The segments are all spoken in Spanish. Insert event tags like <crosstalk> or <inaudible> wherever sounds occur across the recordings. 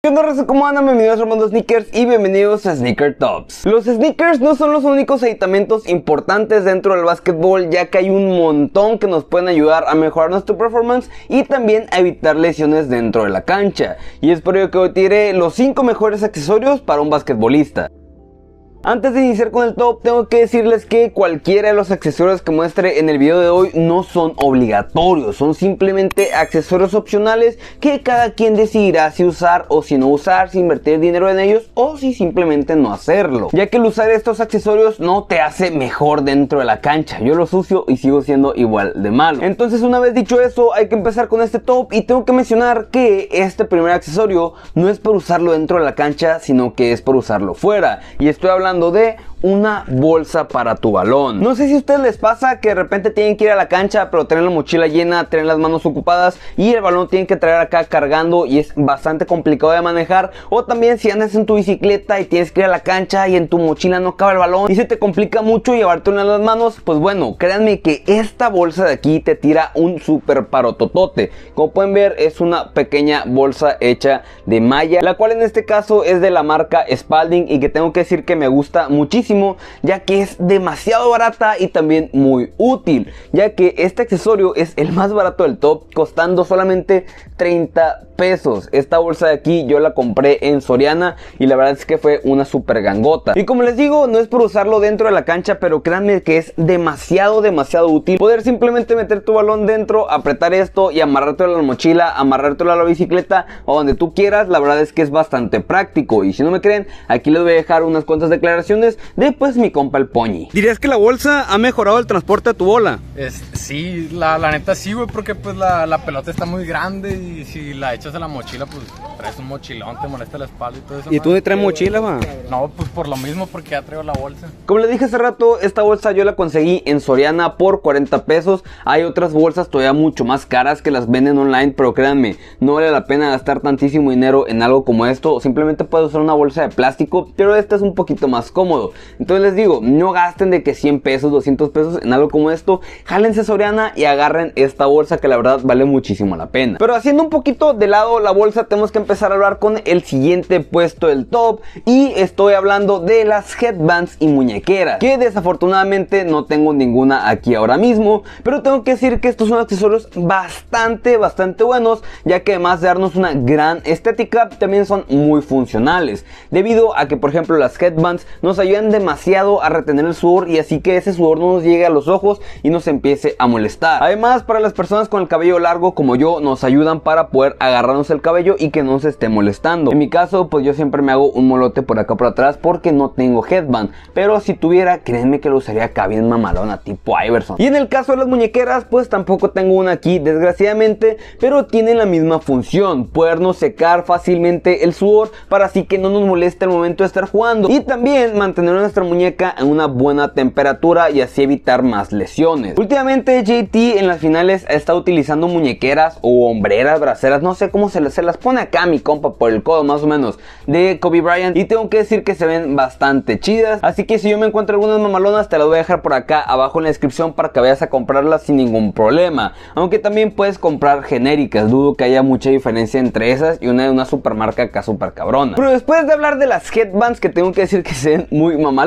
¿Qué onda, ¿Cómo andan? Bienvenidos a Armando Sneakers y bienvenidos a Sneaker Tops. Los sneakers no son los únicos aditamentos importantes dentro del básquetbol, ya que hay un montón que nos pueden ayudar a mejorar nuestro performance y también a evitar lesiones dentro de la cancha. Y es por ello que hoy te diré los 5 mejores accesorios para un basquetbolista. Antes de iniciar con el top, tengo que decirles que cualquiera de los accesorios que muestre en el video de hoy no son obligatorios, son simplemente accesorios opcionales que cada quien decidirá si usar o si no usar, si invertir dinero en ellos o si simplemente no hacerlo. Ya que el usar estos accesorios no te hace mejor dentro de la cancha, yo los uso y sigo siendo igual de malo. Entonces una vez dicho eso, hay que empezar con este top y tengo que mencionar que este primer accesorio no es por usarlo dentro de la cancha, sino que es por usarlo fuera. Y estoy hablando de una bolsa para tu balón. No sé si a ustedes les pasa que de repente tienen que ir a la cancha, pero tener la mochila llena, tener las manos ocupadas y el balón tienen que traer acá cargando y es bastante complicado de manejar. O también si andas en tu bicicleta y tienes que ir a la cancha y en tu mochila no cabe el balón y se te complica mucho llevarte una de las manos, pues bueno, créanme que esta bolsa de aquí te tira un super parototote. Como pueden ver, es una pequeña bolsa hecha de malla, la cual en este caso es de la marca Spalding y que tengo que decir que me gusta muchísimo ya que es demasiado barata y también muy útil ya que este accesorio es el más barato del top costando solamente 30 pesos. Esta bolsa de aquí yo la compré en Soriana y la verdad es que fue una super gangota. Y como les digo, no es por usarlo dentro de la cancha, pero créanme que es demasiado, demasiado útil poder simplemente meter tu balón dentro, apretar esto y amarrártelo a la mochila, amarrártelo a la bicicleta o donde tú quieras. La verdad es que es bastante práctico. Y si no me creen, aquí les voy a dejar unas cuantas declaraciones de pues mi compa el Poñi. ¿Dirías que la bolsa ha mejorado el transporte de tu bola? Es, sí, la, la neta sí, güey, porque pues la, la pelota está muy grande y si la echas a la mochila, pues traes un mochilón, te molesta la espalda y todo eso. ¿Y tú no traes mochila, va? No, pues por lo mismo, porque ya traigo la bolsa. Como le dije hace rato, esta bolsa yo la conseguí en Soriana por 40 pesos. Hay otras bolsas todavía mucho más caras que las venden online, pero créanme, no vale la pena gastar tantísimo dinero en algo como esto. Simplemente puedes usar una bolsa de plástico, pero esta es un poquito más cómodo. Entonces les digo, no gasten de que 100 pesos, 200 pesos en algo como esto. Jálense Soriana y agarren esta bolsa que la verdad vale muchísimo la pena. Pero haciendo un poquito de lado la bolsa, tenemos que empezar a hablar con el siguiente puesto del top. Y estoy hablando de las headbands y muñequeras. Que desafortunadamente no tengo ninguna aquí ahora mismo. Pero tengo que decir que estos son accesorios bastante, bastante buenos. Ya que además de darnos una gran estética, también son muy funcionales. Debido a que, por ejemplo, las headbands nos ayudan demasiado a retener el sudor. Y así que ese sudor no nos llegue a los ojos y nos empiece a molestar. Además, para las personas con el cabello largo como yo, nos ayudan para poder agarrarnos el cabello y que no se esté molestando. En mi caso, pues yo siempre me hago un molote por acá por atrás porque no tengo headband. Pero si tuviera, créanme que lo usaría acá bien mamalona, tipo Iverson. Y en el caso de las muñequeras, pues tampoco tengo una aquí, desgraciadamente, pero tienen la misma función, podernos secar fácilmente el sudor para así que no nos moleste el momento de estar jugando. Y también mantener nuestra muñeca en una buena temperatura y así evitar más lesiones. Últimamente JT en las finales está utilizando muñequeras o hombreras, braceras, no sé cómo se las, se las pone acá mi compa por el codo más o menos de Kobe Bryant y tengo que decir que se ven bastante chidas. Así que si yo me encuentro algunas mamalonas te las voy a dejar por acá abajo en la descripción para que vayas a comprarlas sin ningún problema. Aunque también puedes comprar genéricas dudo que haya mucha diferencia entre esas y una de una supermarca acá super cabrona pero después de hablar de las headbands que tengo que decir que se ven muy mamalonas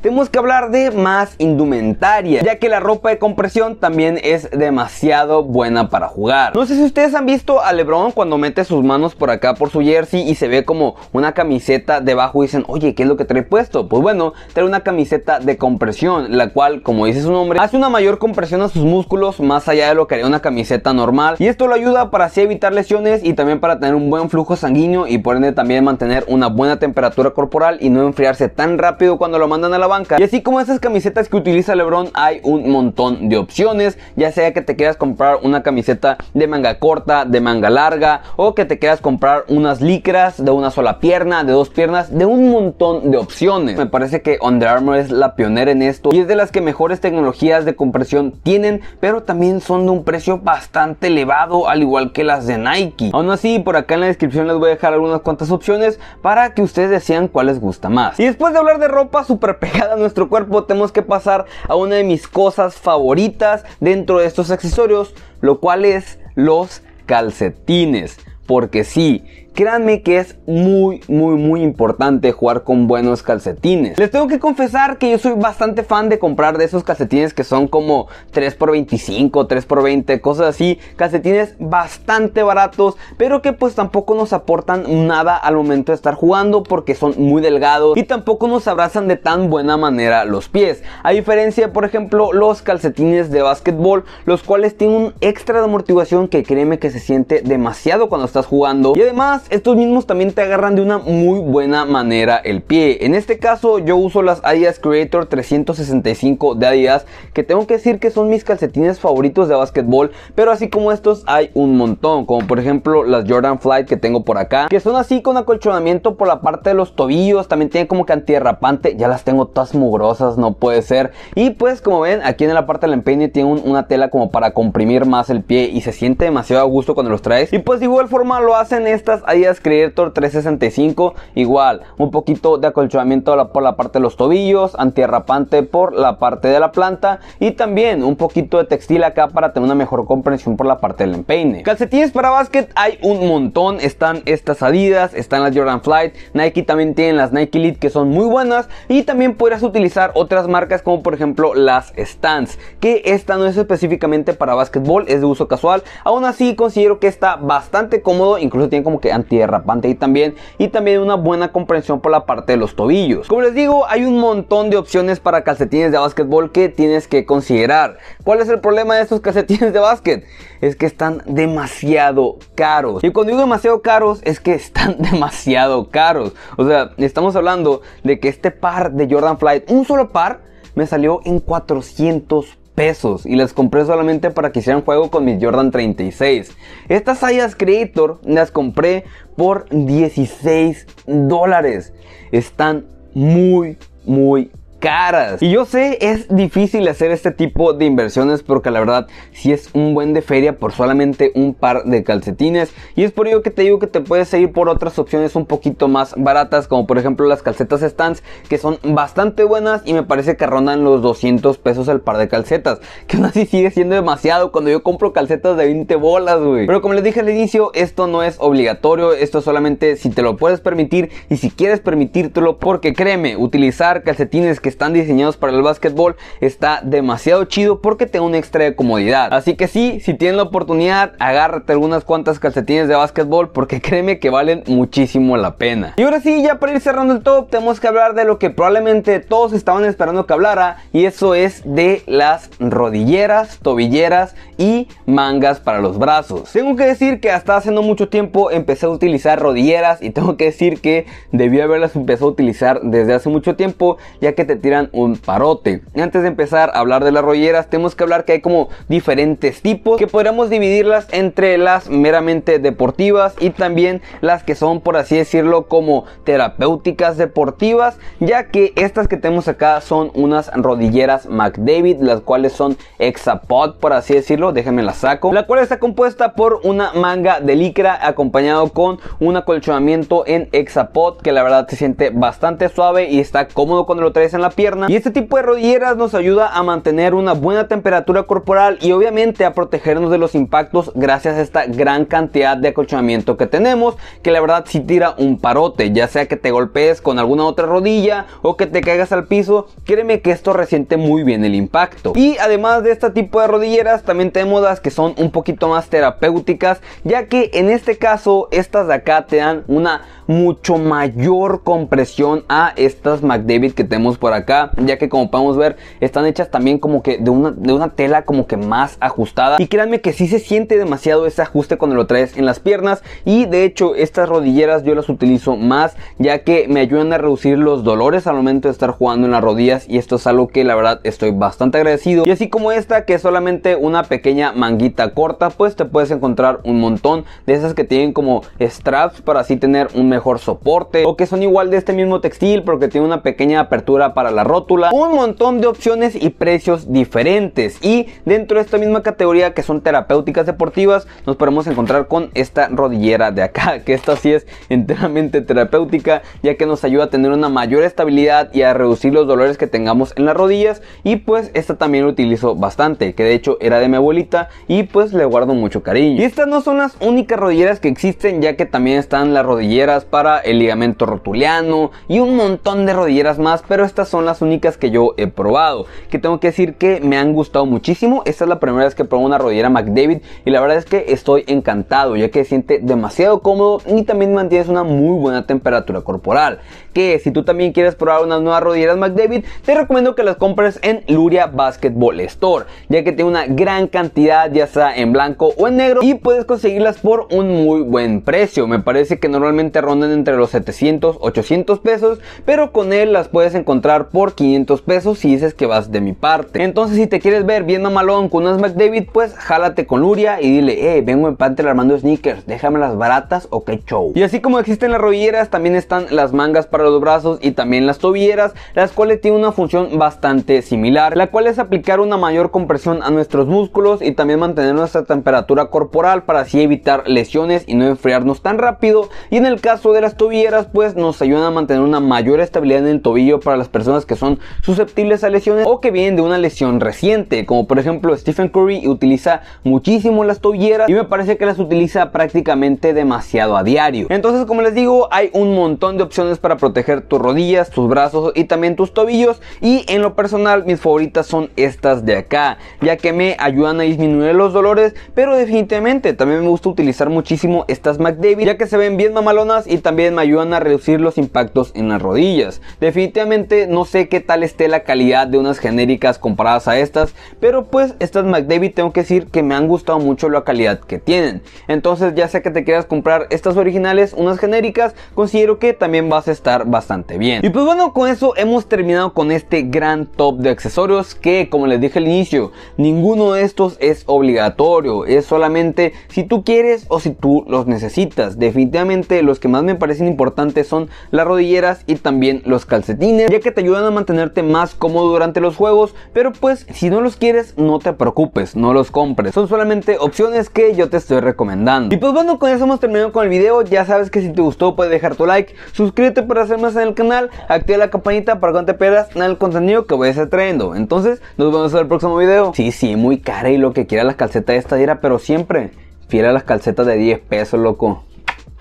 tenemos que hablar de más indumentaria ya que la ropa de compresión también es demasiado buena para jugar no sé si ustedes han visto a LeBron cuando mete sus manos por acá por su jersey y se ve como una camiseta debajo y dicen, oye, ¿qué es lo que trae puesto? Pues bueno, trae una camiseta de compresión, la cual, como dice su nombre, hace una mayor compresión a sus músculos más allá de lo que haría una camiseta normal. Y esto lo ayuda para así evitar lesiones y también para tener un buen flujo sanguíneo y por ende también mantener una buena temperatura corporal y no enfriarse tan rápido cuando lo mandan a la banca. Y así como esas camisetas que utiliza LeBron, hay un montón de opciones, ya sea que te quieras comprar una camiseta de manga corta, de manga larga o que te quieras comprar unas licras de una sola pierna, de dos piernas, de un montón de opciones. Me parece que Under Armour es la pionera en esto y es de las que mejores tecnologías de compresión tienen, pero también son de un precio bastante elevado, al igual que las de Nike. Aún así, por acá en la descripción les voy a dejar algunas cuantas opciones para que ustedes decidan cuál les gusta más. Y después de hablar de ropa súper pegada a nuestro cuerpo, tenemos que pasar a una de mis cosas favoritas dentro de estos accesorios, lo cual es los calcetines. Porque sí, créanme que es muy, muy, muy importante jugar con buenos calcetines. Les tengo que confesar que yo soy bastante fan de comprar de esos calcetines que son como 3x25, 3x20, cosas así. Calcetines bastante baratos, pero que pues tampoco nos aportan nada al momento de estar jugando porque son muy delgados y tampoco nos abrazan de tan buena manera los pies. A diferencia, por ejemplo, los calcetines de básquetbol, los cuales tienen un extra de amortiguación que créeme que se siente demasiado cuando estás jugando. Y además, estos mismos también te agarran de una muy buena manera el pie. En este caso, yo uso las Adidas Creator 365 de Adidas, que tengo que decir que son mis calcetines favoritos de básquetbol, pero así como estos hay un montón, como por ejemplo las Jordan Flight que tengo por acá, que son así con acolchonamiento por la parte de los tobillos, también tienen como que antiderrapante, ya las tengo todas mugrosas, no puede ser. Y pues como ven, aquí en la parte del empeine tiene una tela como para comprimir más el pie y se siente demasiado a gusto cuando los traes. Y pues de igual forma lo hacen estas Adidas Creator 365, igual, un poquito de acolchonamiento por la parte de los tobillos, antiderrapante por la parte de la planta y también un poquito de textil acá para tener una mejor comprensión por la parte del empeine. Calcetines para básquet hay un montón, están estas Adidas, están las Jordan Flight, Nike también tienen las Nike Elite que son muy buenas y también podrías utilizar otras marcas como por ejemplo las Stance, que esta no es específicamente para básquetbol, es de uso casual, aún así considero que está bastante cómodo, incluso tiene como que antiderrapante y también y también una buena comprensión por la parte de los tobillos. Como les digo, hay un montón de opciones para calcetines de básquetbol que tienes que considerar. ¿Cuál es el problema de estos calcetines de básquet? Es que están demasiado caros. Y cuando digo demasiado caros es que están <laughs> demasiado caros. O sea, estamos hablando de que este par de Jordan Flight, un solo par, me salió en 400 pesos y las compré solamente para que hicieran juego con mis Jordan 36. Estas Sayas Creator las compré por 16 dólares. Están muy, muy caras. Y yo sé, es difícil hacer este tipo de inversiones porque la verdad si es un buen de feria por solamente un par de calcetines. Y es por ello que te digo que te puedes ir por otras opciones un poquito más baratas, como por ejemplo las calcetas Stance, que son bastante buenas y me parece que rondan los 200 pesos el par de calcetas. Que aún así sigue siendo demasiado cuando yo compro calcetas de 20 bolas, güey. Pero como les dije al inicio, esto no es obligatorio, esto solamente si te lo puedes permitir y si quieres permitírtelo, porque créeme, utilizar calcetines que están diseñados para el básquetbol está demasiado chido porque te da un extra de comodidad. Así que sí, si tienes la oportunidad, agárrate algunas cuantas calcetines de básquetbol porque <laughs> créeme que valen muchísimo la pena. Y ahora sí, ya para ir cerrando el top, tenemos que hablar de lo que probablemente todos estaban esperando que hablara y eso es de las rodilleras, tobilleras y mangas para los brazos. Tengo que decir que hasta hace no mucho tiempo empecé a utilizar rodilleras y tengo que decir que debí haberlas empezado a utilizar desde hace mucho tiempo ya que te tiran un parote. Antes de empezar a hablar de las rolleras, tenemos que hablar que hay como diferentes tipos que podríamos dividirlas entre las meramente deportivas y también las que son, por así decirlo, como terapéuticas deportivas, ya que estas que tenemos acá son unas rodilleras McDavid, las cuales son Exapod, por así decirlo, déjenme la saco, la cual está compuesta por una manga de licra acompañado con un acolchonamiento en Exapod, que la verdad se siente bastante suave y está cómodo cuando lo traes en la pierna. Y este tipo de rodilleras nos ayuda a mantener una buena temperatura corporal y obviamente a protegernos de los impactos gracias a esta gran cantidad de acolchonamiento que tenemos, que la verdad si tira un parote, ya sea que te golpees con alguna otra rodilla o que te caigas al piso, créeme que esto resiente muy bien el impacto. Y además de este tipo de rodilleras, también tenemos las que son un poquito más terapéuticas, ya que en este caso estas de acá te dan una mucho mayor compresión a estas McDavid que tenemos por acá, ya que como podemos ver están hechas también como que de una, de una tela como que más ajustada. Y créanme que sí se siente demasiado ese ajuste cuando lo traes en las piernas. Y de hecho estas rodilleras yo las utilizo más ya que me ayudan a reducir los dolores al momento de estar jugando en las rodillas. Y esto es algo que la verdad estoy bastante agradecido. Y así como esta que es solamente una pequeña manguita corta pues te puedes encontrar un montón de esas que tienen como straps para así tener un mejor soporte o que son igual de este mismo textil pero que tiene una pequeña apertura para la rótula. Un montón de opciones y precios diferentes y dentro de esta misma categoría que son terapéuticas deportivas nos podemos encontrar con esta rodillera de acá <laughs> que esta sí es enteramente terapéutica ya que nos ayuda a tener una mayor estabilidad y a reducir los dolores que tengamos en las rodillas y pues esta también lo utilizo bastante que de hecho era de mi abuelita y pues le guardo mucho cariño. Y estas no son las únicas rodilleras que existen ya que también están las rodilleras para el ligamento rotuliano y un montón de rodilleras más, pero estas son las únicas que yo he probado, que tengo que decir que me han gustado muchísimo. Esta es la primera vez que pruebo una rodillera McDavid y la verdad es que estoy encantado, ya que se siente demasiado cómodo y también mantienes una muy buena temperatura corporal. Que si tú también quieres probar unas nuevas rodilleras McDavid, te recomiendo que las compres en Luria Basketball Store, ya que tiene una gran cantidad, ya sea en blanco o en negro, y puedes conseguirlas por un muy buen precio. Me parece que normalmente rondan entre los 700, 800 pesos, pero con él las puedes encontrar por 500 pesos si dices que vas de mi parte. Entonces, si te quieres ver bien mamalón con unas McDavid, pues jálate con Luria y dile, eh, vengo en Panther armando sneakers, déjame las baratas o qué show. Y así como existen las rodilleras, también están las mangas para los brazos y también las tobilleras, las cuales tienen una función bastante similar, la cual es aplicar una mayor compresión a nuestros músculos y también mantener nuestra temperatura corporal para así evitar lesiones y no enfriarnos tan rápido. Y en el caso de las tobilleras, pues nos ayudan a mantener una mayor estabilidad en el tobillo para las personas que son susceptibles a lesiones o que vienen de una lesión reciente, como por ejemplo Stephen Curry utiliza muchísimo las tobilleras y me parece que las utiliza prácticamente demasiado a diario. Entonces, como les digo, hay un montón de opciones para proteger tus rodillas, tus brazos y también tus tobillos y en lo personal mis favoritas son estas de acá, ya que me ayudan a disminuir los dolores, pero definitivamente también me gusta utilizar muchísimo estas McDavid, ya que se ven bien mamalonas también me ayudan a reducir los impactos en las rodillas. Definitivamente no sé qué tal esté la calidad de unas genéricas comparadas a estas, pero pues estas McDavid tengo que decir que me han gustado mucho la calidad que tienen. Entonces ya sea que te quieras comprar estas originales, unas genéricas, considero que también vas a estar bastante bien. Y pues bueno, con eso hemos terminado con este gran top de accesorios que como les dije al inicio, ninguno de estos es obligatorio, es solamente si tú quieres o si tú los necesitas. Definitivamente los que más me parecen importantes son las rodilleras y también los calcetines, ya que te ayudan a mantenerte más cómodo durante los juegos, pero pues si no los quieres no te preocupes, no los compres. Son solamente opciones que yo te estoy recomendando. Y pues bueno, con eso hemos terminado con el video. Ya sabes que si te gustó puedes dejar tu like, suscríbete para hacer más en el canal, activa la campanita para que no te pierdas nada del contenido que voy a estar trayendo. Entonces, nos vemos en el próximo video. Sí, sí, muy cara y lo que quiera las calcetas de esta era, pero siempre fiel a las calcetas de 10 pesos, loco.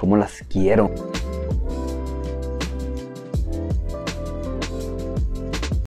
Como las quiero.